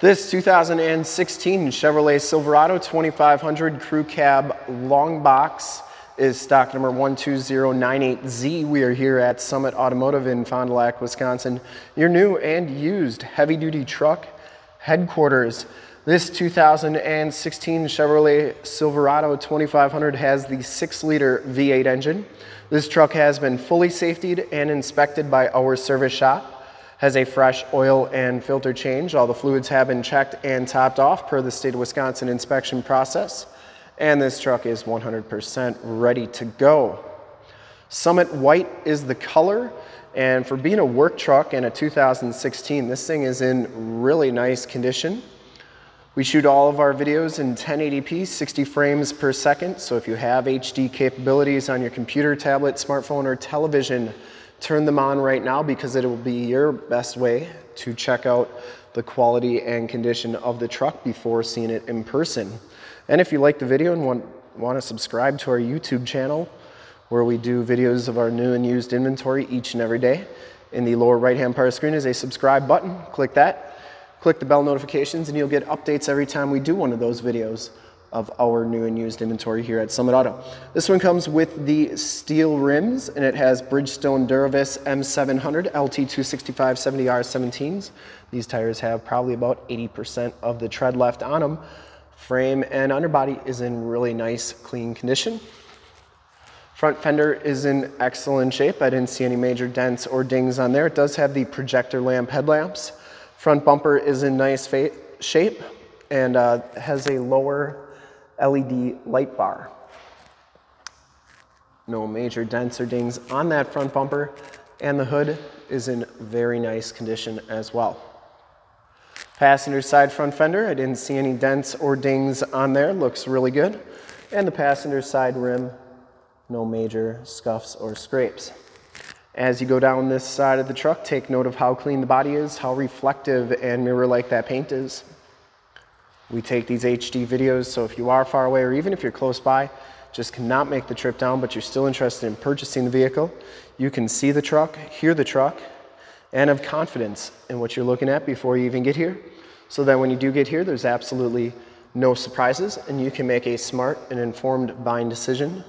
This 2016 Chevrolet Silverado 2500 Crew Cab Long Box is stock number 12098Z. We are here at Summit Automotive in Fond du Lac, Wisconsin. Your new and used heavy duty truck headquarters. This 2016 Chevrolet Silverado 2500 has the 6 liter V8 engine. This truck has been fully safetied and inspected by our service shop has a fresh oil and filter change. All the fluids have been checked and topped off per the state of Wisconsin inspection process. And this truck is 100% ready to go. Summit White is the color. And for being a work truck and a 2016, this thing is in really nice condition. We shoot all of our videos in 1080p, 60 frames per second. So if you have HD capabilities on your computer, tablet, smartphone, or television, turn them on right now because it will be your best way to check out the quality and condition of the truck before seeing it in person. And if you like the video and want, want to subscribe to our YouTube channel, where we do videos of our new and used inventory each and every day, in the lower right hand part of the screen is a subscribe button. Click that, click the bell notifications, and you'll get updates every time we do one of those videos of our new and used inventory here at Summit Auto. This one comes with the steel rims and it has Bridgestone Duravis M700 LT265 70R17s. These tires have probably about 80% of the tread left on them. Frame and underbody is in really nice clean condition. Front fender is in excellent shape. I didn't see any major dents or dings on there. It does have the projector lamp headlamps. Front bumper is in nice shape and uh, has a lower LED light bar. No major dents or dings on that front bumper and the hood is in very nice condition as well. Passenger side front fender, I didn't see any dents or dings on there, looks really good. And the passenger side rim, no major scuffs or scrapes. As you go down this side of the truck, take note of how clean the body is, how reflective and mirror-like that paint is. We take these HD videos, so if you are far away or even if you're close by, just cannot make the trip down, but you're still interested in purchasing the vehicle, you can see the truck, hear the truck, and have confidence in what you're looking at before you even get here. So that when you do get here, there's absolutely no surprises and you can make a smart and informed buying decision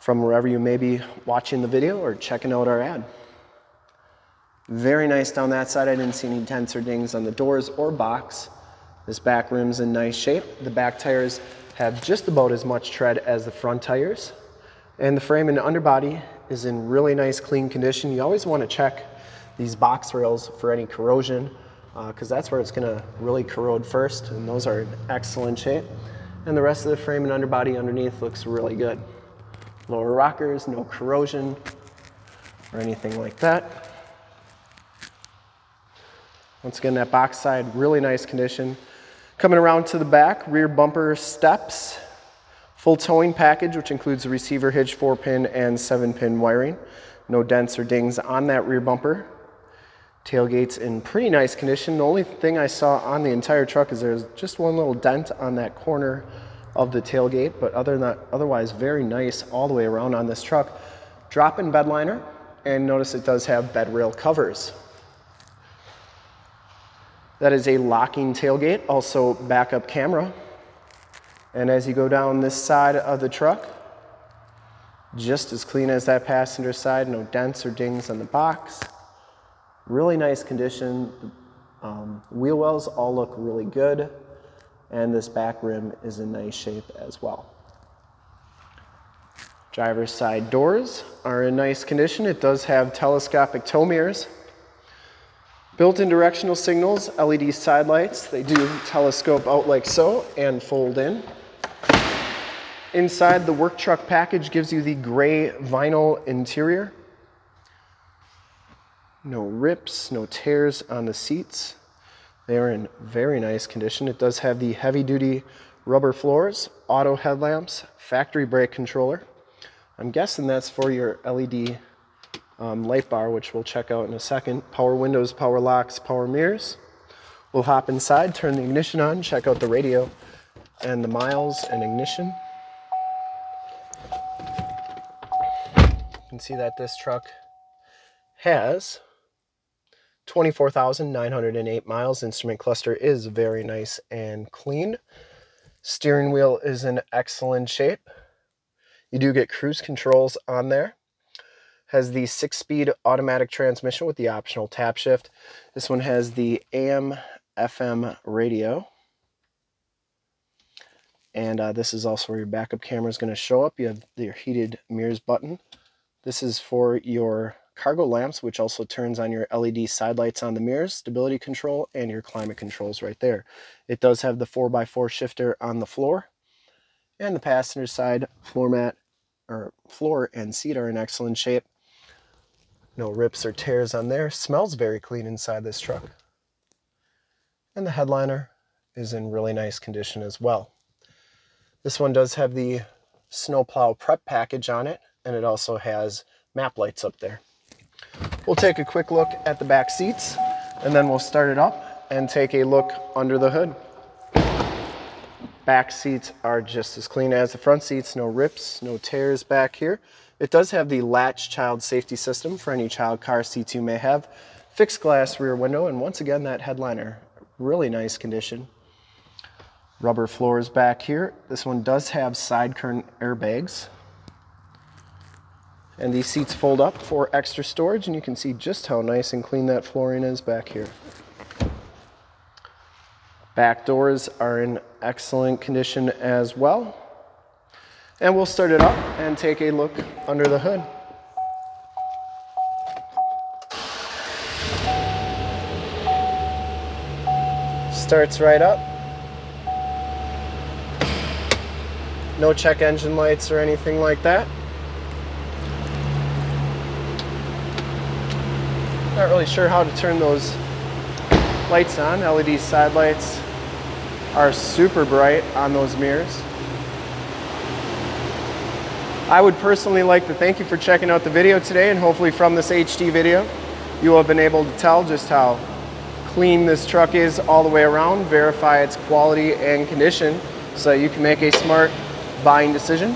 from wherever you may be watching the video or checking out our ad. Very nice down that side. I didn't see any dents or dings on the doors or box. This back rim's in nice shape. The back tires have just about as much tread as the front tires. And the frame and underbody is in really nice clean condition. You always want to check these box rails for any corrosion because uh, that's where it's going to really corrode first and those are in excellent shape. And the rest of the frame and underbody underneath looks really good. Lower rockers, no corrosion or anything like that. Once again, that box side, really nice condition. Coming around to the back, rear bumper steps, full towing package, which includes the receiver hitch, four pin and seven pin wiring. No dents or dings on that rear bumper. Tailgate's in pretty nice condition. The only thing I saw on the entire truck is there's just one little dent on that corner of the tailgate, but other than that, otherwise very nice all the way around on this truck. Drop-in bed liner, and notice it does have bed rail covers. That is a locking tailgate, also backup camera. And as you go down this side of the truck, just as clean as that passenger side, no dents or dings on the box. Really nice condition. Um, wheel wells all look really good. And this back rim is in nice shape as well. Driver's side doors are in nice condition. It does have telescopic tow mirrors. Built-in directional signals, LED side lights. They do telescope out like so and fold in. Inside, the work truck package gives you the gray vinyl interior. No rips, no tears on the seats. They are in very nice condition. It does have the heavy-duty rubber floors, auto headlamps, factory brake controller. I'm guessing that's for your LED um, light bar, which we'll check out in a second. Power windows, power locks, power mirrors. We'll hop inside, turn the ignition on, check out the radio and the miles and ignition. You can see that this truck has 24,908 miles. Instrument cluster is very nice and clean. Steering wheel is in excellent shape. You do get cruise controls on there. Has the six-speed automatic transmission with the optional tap shift. This one has the AM FM radio. And uh, this is also where your backup camera is going to show up. You have your heated mirrors button. This is for your cargo lamps, which also turns on your LED side lights on the mirrors, stability control, and your climate controls right there. It does have the 4x4 shifter on the floor, and the passenger side floor mat or floor and seat are in excellent shape. No rips or tears on there. Smells very clean inside this truck. And the headliner is in really nice condition as well. This one does have the snowplow prep package on it, and it also has map lights up there. We'll take a quick look at the back seats and then we'll start it up and take a look under the hood. Back seats are just as clean as the front seats, no rips, no tears back here. It does have the latch child safety system for any child car seats you may have. Fixed glass rear window, and once again, that headliner, really nice condition. Rubber floors back here. This one does have side curtain airbags. And these seats fold up for extra storage and you can see just how nice and clean that flooring is back here. Back doors are in excellent condition as well. And we'll start it up and take a look under the hood. Starts right up. No check engine lights or anything like that. Not really sure how to turn those lights on. LED side lights are super bright on those mirrors. I would personally like to thank you for checking out the video today and hopefully from this HD video you will have been able to tell just how clean this truck is all the way around, verify its quality and condition so you can make a smart buying decision.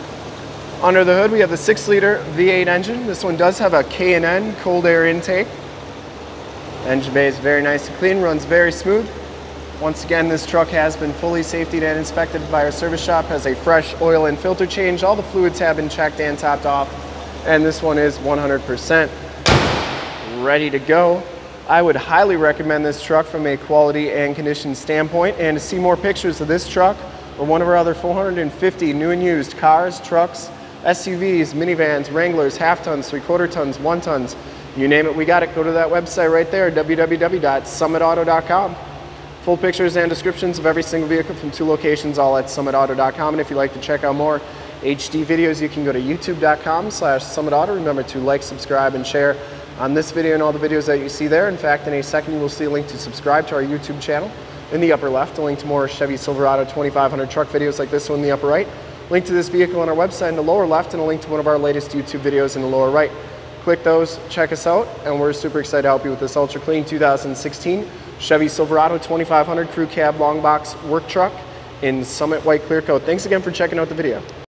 Under the hood we have the 6 liter V8 engine. This one does have a K&N cold air intake. Engine bay is very nice and clean, runs very smooth. Once again, this truck has been fully safety and inspected by our service shop, has a fresh oil and filter change. All the fluids have been checked and topped off, and this one is 100% ready to go. I would highly recommend this truck from a quality and condition standpoint, and to see more pictures of this truck or one of our other 450 new and used cars, trucks, SUVs, minivans, Wranglers, half tons, three quarter tons, one tons, you name it, we got it. Go to that website right there, www.summitauto.com. Full pictures and descriptions of every single vehicle from two locations, all at summitauto.com. And if you'd like to check out more HD videos, you can go to youtube.com slash summitauto. Remember to like, subscribe, and share on this video and all the videos that you see there. In fact, in a second, you will see a link to subscribe to our YouTube channel in the upper left, a link to more Chevy Silverado 2500 truck videos like this one in the upper right, link to this vehicle on our website in the lower left, and a link to one of our latest YouTube videos in the lower right. Click those, check us out, and we're super excited to help you with this ultra clean 2016 Chevy Silverado 2500 Crew Cab Long Box Work Truck in Summit White Clear Coat. Thanks again for checking out the video.